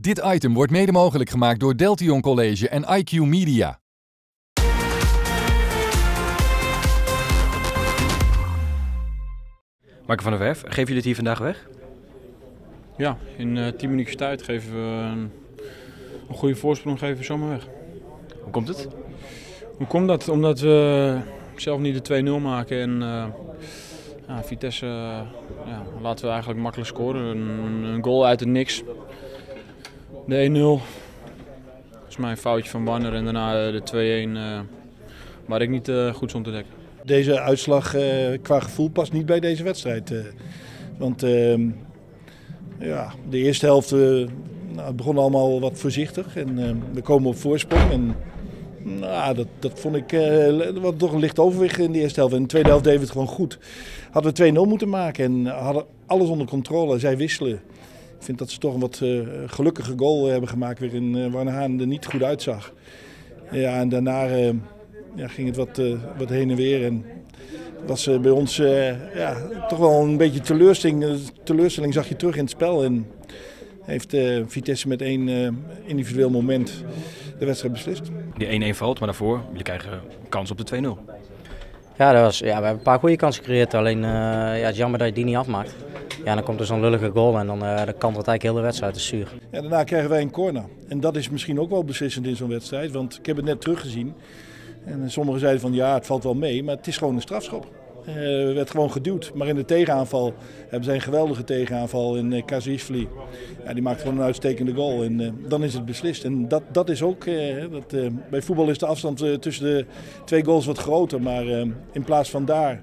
Dit item wordt mede mogelijk gemaakt door Deltion College en IQ Media. Marco van der Werf, geven jullie het hier vandaag weg? Ja, in uh, 10 minuutjes tijd geven we een, een goede voorsprong geven we zomaar weg. Hoe komt het? Hoe komt dat? Omdat we zelf niet de 2-0 maken en uh, ja, Vitesse uh, ja, laten we eigenlijk makkelijk scoren. Een, een goal uit het niks. De 1-0. Dat is mijn foutje van Warner en daarna de 2-1 uh, waar ik niet uh, goed stond te dekken. Deze uitslag uh, qua gevoel past niet bij deze wedstrijd. want ehm, ja, de eerste helft nou, het begon allemaal wat voorzichtig en we komen op voorsprong. En, nou, dat, dat vond ik uh, wat toch een licht overwicht in de eerste helft. In de tweede helft deden we het gewoon goed. Hadden we 2-0 moeten maken en hadden alles onder controle. Zij wisselen. Ik vind dat ze toch een wat uh, gelukkige goal hebben gemaakt waarin uh, Warne Haan er niet goed uitzag. Ja, en daarna uh, ja, ging het wat, wat heen en weer. En was bij ons ja, toch wel een beetje teleurstelling. teleurstelling zag je terug in het spel. En heeft Vitesse met één individueel moment de wedstrijd beslist. Die 1-1 valt, maar daarvoor, jullie krijgen kans op de 2-0. Ja, dat was, ja, we hebben een paar goede kansen gecreëerd. Alleen ja, het is jammer dat je die niet afmaakt. Ja, dan komt er zo'n lullige goal en dan, dan kant het eigenlijk heel de wedstrijd te zuur. Ja, daarna krijgen wij een corner. En dat is misschien ook wel beslissend in zo'n wedstrijd. Want ik heb het net teruggezien. En sommigen zeiden van ja, het valt wel mee. Maar het is gewoon een strafschop. Uh, werd gewoon geduwd. Maar in de tegenaanval hebben zij een geweldige tegenaanval in uh, Kazisvli. Ja, die maakt gewoon een uitstekende goal. En dan is het beslist. En dat, dat is ook. dat, bij voetbal is de afstand tussen de twee goals wat groter. Maar in plaats van daar.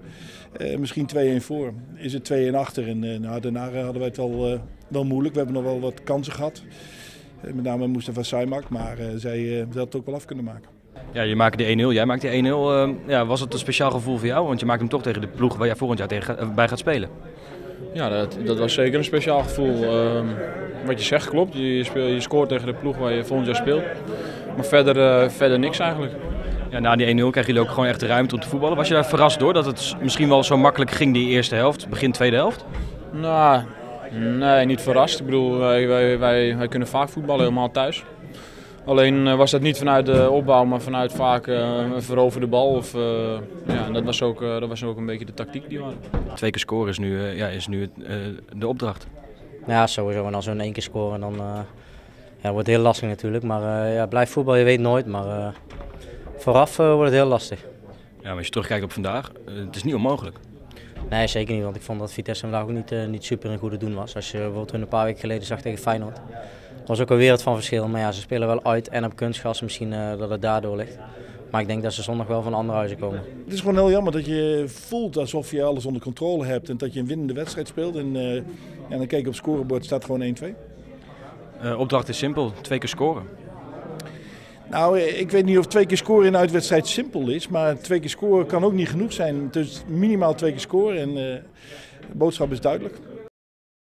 Uh, misschien 2-1 voor. Is het 2-1 achter. En uh, nou, daarna hadden wij het wel, uh, wel moeilijk. We hebben nog wel wat kansen gehad. met name moesten van Saimak, maar zij had het ook wel af kunnen maken. Ja, je maakt de 1-0. Jij maakt de 1-0. ja, was het een speciaal gevoel voor jou? Want je maakt hem toch tegen de ploeg waar jij volgend jaar tegen, bij gaat spelen. Ja, dat, dat was zeker een speciaal gevoel. Ehm, wat je zegt klopt. Je, speel, je scoort tegen de ploeg waar je volgend jaar speelt. Maar verder, verder niks eigenlijk. Ja, na die 1-0 krijgen jullie ook gewoon echt de ruimte om te voetballen. Was je daar verrast door dat het misschien wel zo makkelijk ging die eerste helft, begin tweede helft? Nou, nee, niet verrast. Ik bedoel, wij, wij, wij, wij kunnen vaak voetballen, helemaal thuis. Alleen was dat niet vanuit de opbouw, maar vanuit vaak uh, verover de bal. Of, uh, ja, dat, was ook, uh, dat was ook een beetje de tactiek die we hadden. Twee keer scoren is nu, ja, is nu de opdracht. Ja, sowieso. En als we in één keer scoren, dan ja, wordt het heel lastig natuurlijk. Maar ja, blijf voetbal, je weet nooit. Maar vooraf uh, wordt het heel lastig. Ja, maar als je terugkijkt op vandaag, uh, het is niet onmogelijk. Nee, zeker niet, want ik vond dat Vitesse vandaag ook niet, uh, niet super in goede doen was. Als je bijvoorbeeld een paar weken geleden zag tegen Feyenoord. Dat was ook een wereld van verschil, maar ja, ze spelen wel uit en op kunstgas, misschien dat het daardoor ligt. Maar ik denk dat ze zondag wel van andere huizen komen. Het is gewoon heel jammer dat je voelt alsof je alles onder controle hebt en dat je een winnende wedstrijd speelt. En, en dan kijk je op het scorebord, staat gewoon 1-2. opdracht is simpel, twee keer scoren. Nou, ik weet niet of twee keer scoren in een uitwedstrijd simpel is. Maar twee keer scoren kan ook niet genoeg zijn. Dus minimaal twee keer scoren en uh, de boodschap is duidelijk.